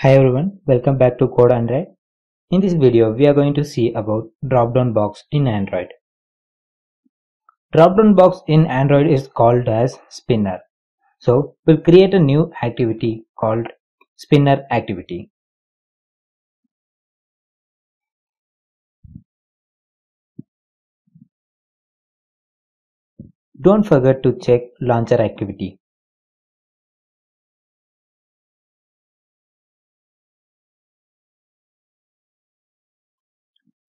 Hi everyone, welcome back to Code Android. In this video, we are going to see about drop-down box in Android. Drop-down box in Android is called as spinner. So we'll create a new activity called spinner activity. Don't forget to check launcher activity.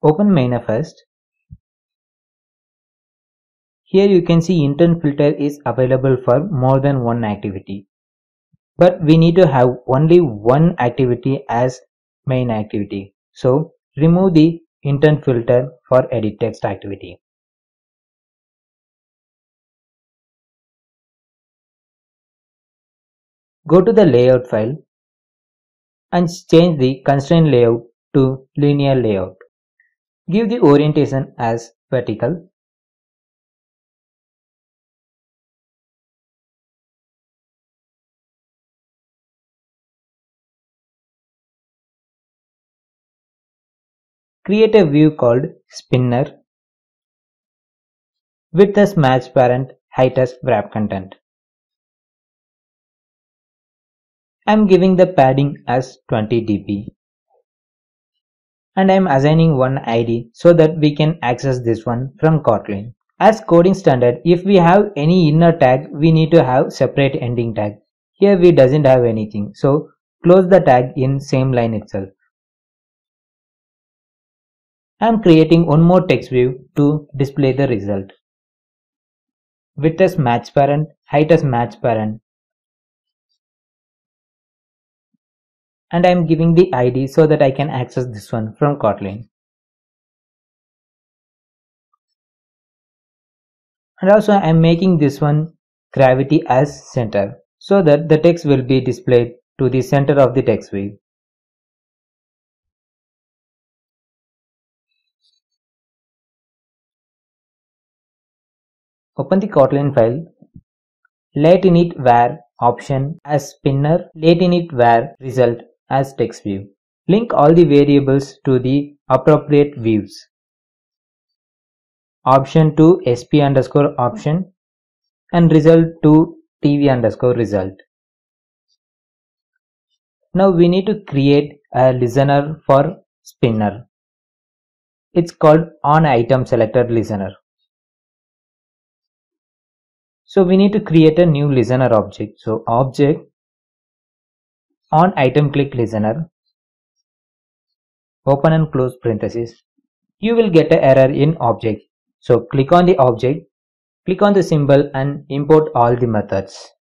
Open manifest Here you can see intent filter is available for more than one activity. But we need to have only one activity as main activity. So remove the intent filter for edit text activity. Go to the layout file and change the constraint layout to linear layout. Give the orientation as vertical. Create a view called spinner with as match parent, height as wrap content. I am giving the padding as 20 dp and I am assigning one ID so that we can access this one from Kotlin. As coding standard, if we have any inner tag, we need to have separate ending tag. Here we doesn't have anything, so close the tag in same line itself. I am creating one more text view to display the result. Width as match parent, height as match parent, and I am giving the ID so that I can access this one from Kotlin. And also I am making this one gravity as center so that the text will be displayed to the center of the text view. Open the Kotlin file. Lateinit var option as spinner, lateinit var result as text view. Link all the variables to the appropriate views. Option to sp underscore option and result to tv underscore result. Now we need to create a listener for spinner. It's called on item selected listener. So we need to create a new listener object. So object on item click listener, open and close parenthesis, you will get an error in object. So click on the object, click on the symbol and import all the methods.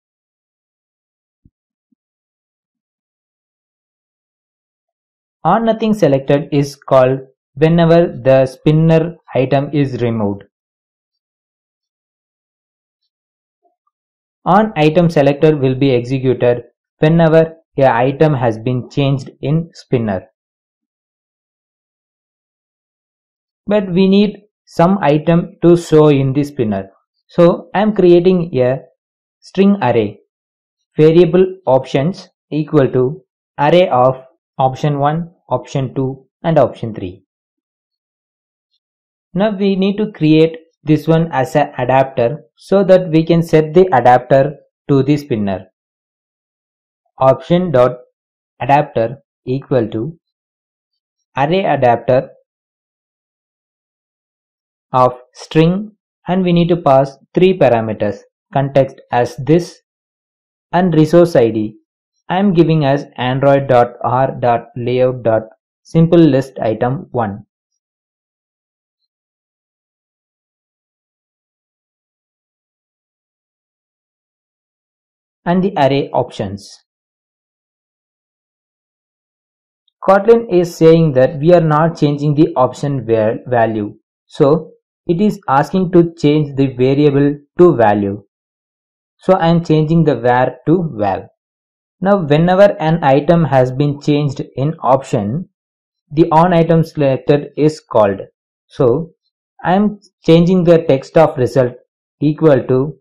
On nothing selected is called whenever the spinner item is removed. On item selected will be executed whenever a item has been changed in spinner. But we need some item to show in the spinner. So I am creating a string array variable options equal to array of option 1, option 2 and option 3. Now we need to create this one as an adapter so that we can set the adapter to the spinner option dot adapter equal to array adapter of string and we need to pass three parameters. Context as this and resource id I am giving as android.r.layout.simple list item 1 and the array options Kotlin is saying that we are not changing the option value. So it is asking to change the variable to value. So I am changing the var to val. Now whenever an item has been changed in option, the on item selected is called. So I am changing the text of result equal to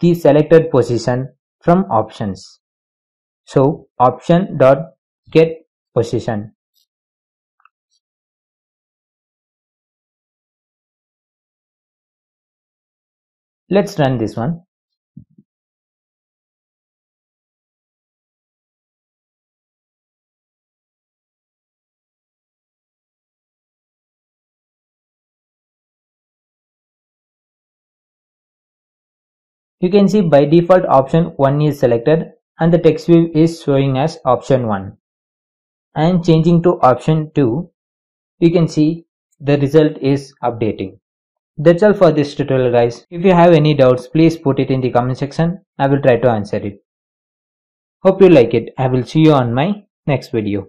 the selected position from options. So option dot get position. Let's run this one. You can see by default option 1 is selected and the text view is showing as option 1. Am changing to option 2. You can see the result is updating. That's all for this tutorial guys. If you have any doubts, please put it in the comment section. I will try to answer it. Hope you like it. I will see you on my next video.